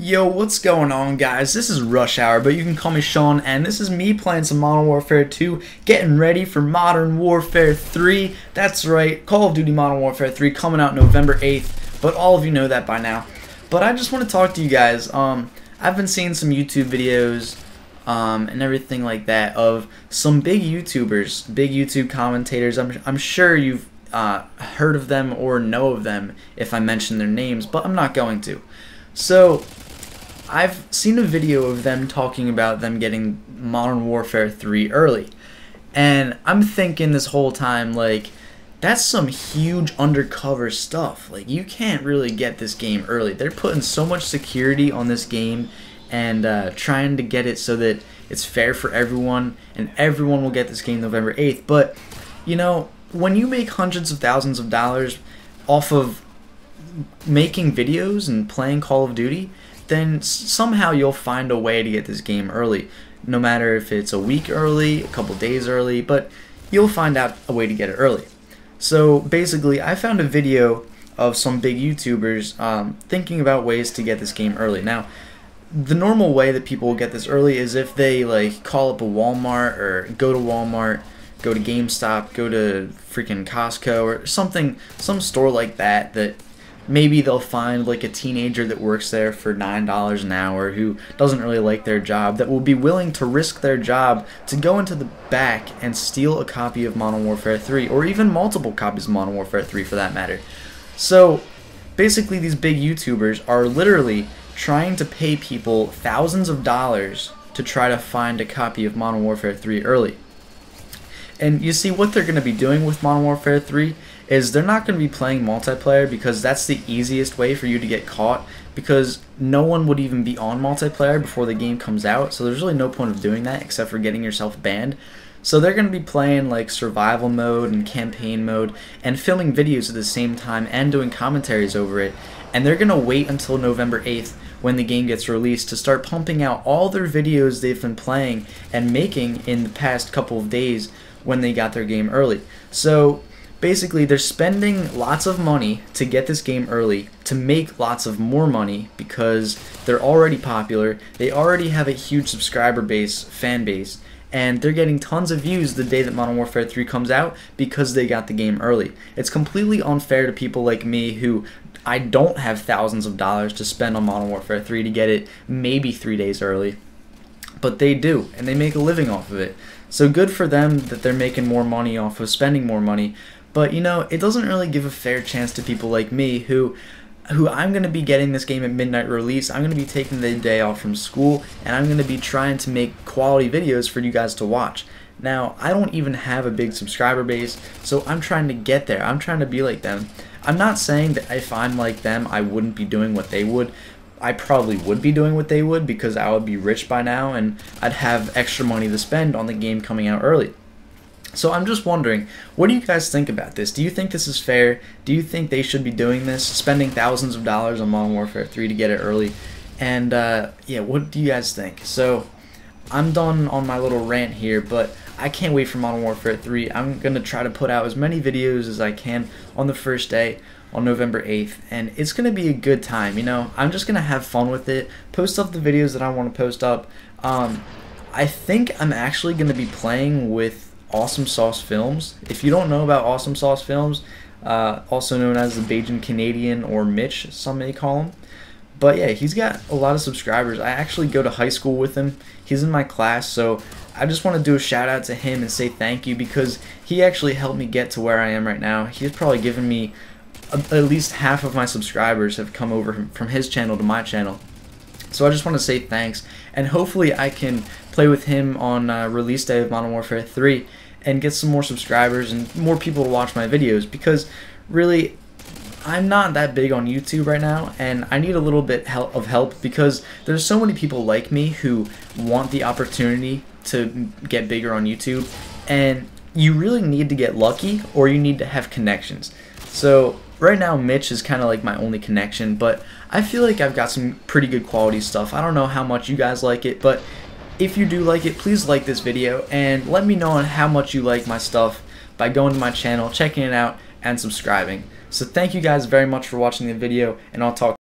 Yo, what's going on, guys? This is Rushour, but you can call me Sean, and this is me playing some Modern Warfare 2, getting ready for Modern Warfare 3. That's right, Call of Duty Modern Warfare 3 coming out November 8th, but all of you know that by now. But I just want to talk to you guys. Um, I've been seeing some YouTube videos um, and everything like that of some big YouTubers, big YouTube commentators. I'm, I'm sure you've uh, heard of them or know of them if I mention their names, but I'm not going to. So, I've seen a video of them talking about them getting Modern Warfare 3 early. And I'm thinking this whole time, like, that's some huge undercover stuff. Like, you can't really get this game early. They're putting so much security on this game and uh, trying to get it so that it's fair for everyone and everyone will get this game November 8th. But, you know, when you make hundreds of thousands of dollars off of making videos and playing Call of Duty, then somehow you'll find a way to get this game early. No matter if it's a week early, a couple days early, but you'll find out a way to get it early. So basically, I found a video of some big YouTubers um, thinking about ways to get this game early. Now, the normal way that people will get this early is if they like call up a Walmart or go to Walmart, go to GameStop, go to freaking Costco or something, some store like that that maybe they'll find like a teenager that works there for $9 an hour who doesn't really like their job that will be willing to risk their job to go into the back and steal a copy of Modern Warfare 3 or even multiple copies of Modern Warfare 3 for that matter. So basically these big YouTubers are literally trying to pay people thousands of dollars to try to find a copy of Modern Warfare 3 early. And you see what they're going to be doing with Modern Warfare 3 is they're not going to be playing multiplayer because that's the easiest way for you to get caught because no one would even be on multiplayer before the game comes out. So there's really no point of doing that except for getting yourself banned. So they're going to be playing like survival mode and campaign mode and filming videos at the same time and doing commentaries over it. And they're going to wait until November 8th when the game gets released to start pumping out all their videos they've been playing and making in the past couple of days when they got their game early. So basically they're spending lots of money to get this game early to make lots of more money because they're already popular they already have a huge subscriber base fan base and they're getting tons of views the day that Modern Warfare 3 comes out because they got the game early. It's completely unfair to people like me who I don't have thousands of dollars to spend on Modern Warfare 3 to get it maybe 3 days early. But they do, and they make a living off of it. So good for them that they're making more money off of spending more money. But you know, it doesn't really give a fair chance to people like me who who I'm going to be getting this game at midnight release. I'm going to be taking the day off from school and I'm going to be trying to make quality videos for you guys to watch. Now, I don't even have a big subscriber base, so I'm trying to get there. I'm trying to be like them. I'm not saying that if I'm like them, I wouldn't be doing what they would. I probably would be doing what they would because I would be rich by now and I'd have extra money to spend on the game coming out early. So I'm just wondering, what do you guys think about this? Do you think this is fair? Do you think they should be doing this, spending thousands of dollars on Modern Warfare 3 to get it early? And uh, yeah, what do you guys think? So I'm done on my little rant here, but I can't wait for Modern Warfare 3. I'm going to try to put out as many videos as I can on the first day on November 8th, and it's going to be a good time, you know? I'm just going to have fun with it, post up the videos that I want to post up. Um, I think I'm actually going to be playing with Awesome Sauce Films. If you don't know about Awesome Sauce Films, uh, also known as the Bajan Canadian or Mitch, some may call him. But yeah, he's got a lot of subscribers. I actually go to high school with him. He's in my class, so I just want to do a shout out to him and say thank you because he actually helped me get to where I am right now. He's probably given me a, at least half of my subscribers have come over from his channel to my channel. So I just want to say thanks, and hopefully I can play with him on uh, release day of Modern Warfare 3 and get some more subscribers and more people to watch my videos because really I'm not that big on YouTube right now and I need a little bit of help because there's so many people like me who want the opportunity to get bigger on YouTube and you really need to get lucky or you need to have connections. So right now Mitch is kind of like my only connection, but I feel like I've got some pretty good quality stuff. I don't know how much you guys like it, but if you do like it, please like this video and let me know on how much you like my stuff by going to my channel, checking it out, and subscribing. So thank you guys very much for watching the video, and I'll talk